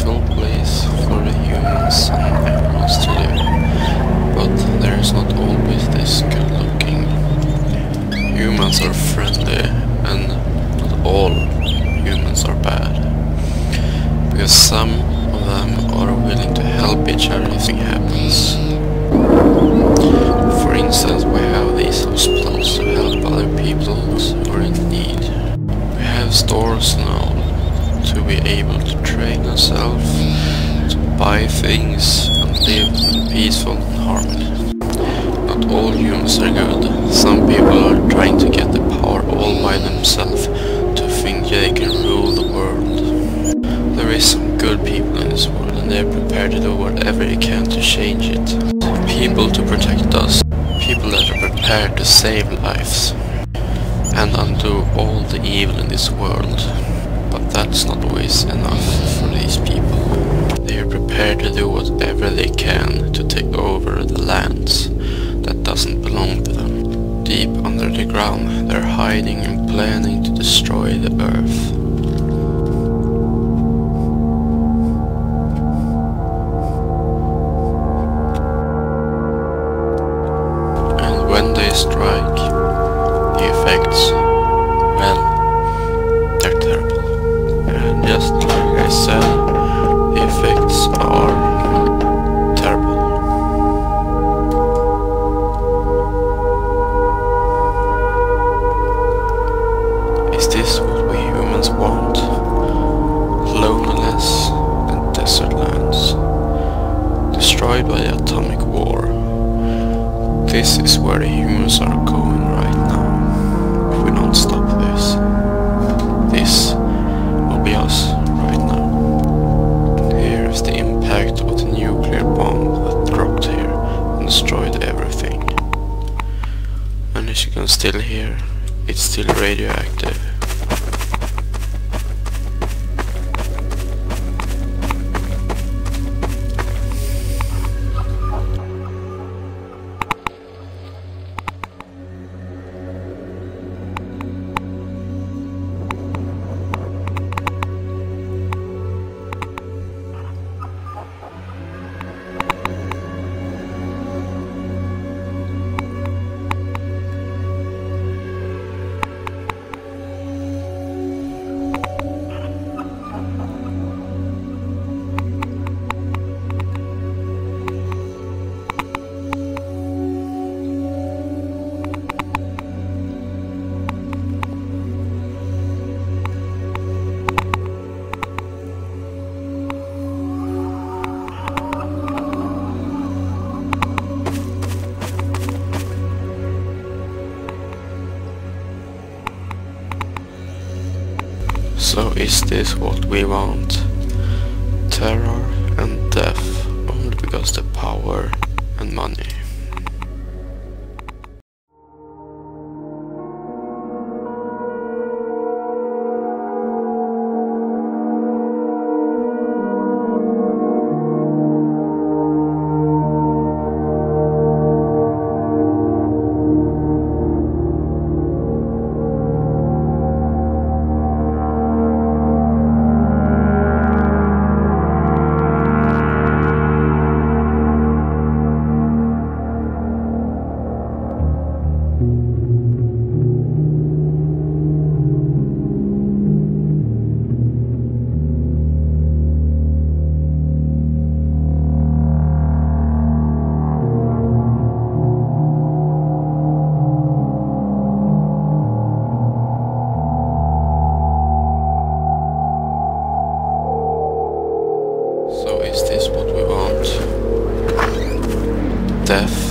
natural place for humans and animals to live, but there is not always this good looking. Humans are friendly and not all humans are bad, because some of them are willing to help each other if something happens. For instance, we have these hospitals to help other people who are in need. We have stores now yourself to train herself, to buy things and live in peaceful and harmony. Not all humans are good. Some people are trying to get the power all by themselves to think they can rule the world. There is some good people in this world and they're prepared to do whatever they can to change it. People to protect us. People that are prepared to save lives and undo all the evil in this world. That's not always enough for these people. They are prepared to do whatever they can to take over the lands that doesn't belong to them. Deep under the ground, they're hiding and planning to destroy the earth. And when they strike, the effects, This is where the humans are going right now. If we don't stop this, this will be us right now. Here is the impact of the nuclear bomb that dropped here and destroyed everything. And as you can still hear, it's still radioactive. So is this what we want? Terror and death only because the power and money. death.